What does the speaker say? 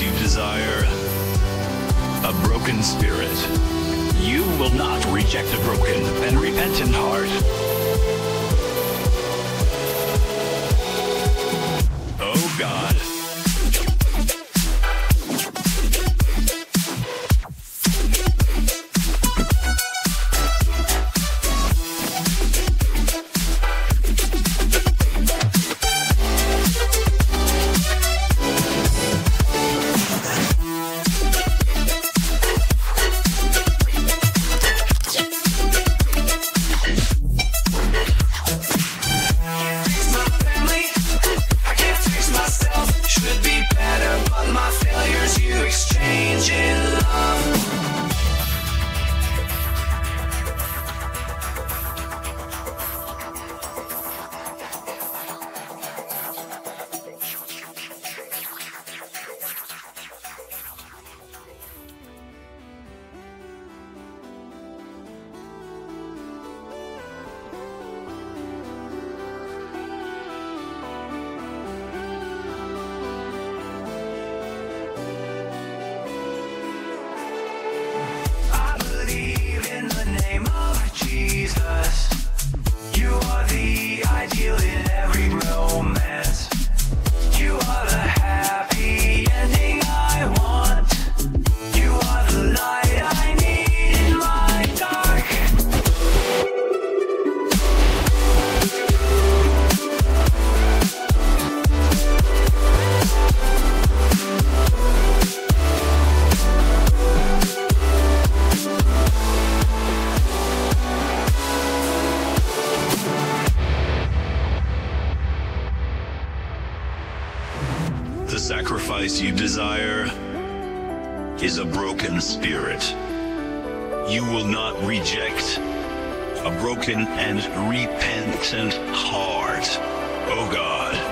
you desire, a broken spirit. You will not reject a broken and repentant heart. sacrifice you desire is a broken spirit. You will not reject a broken and repentant heart. Oh God.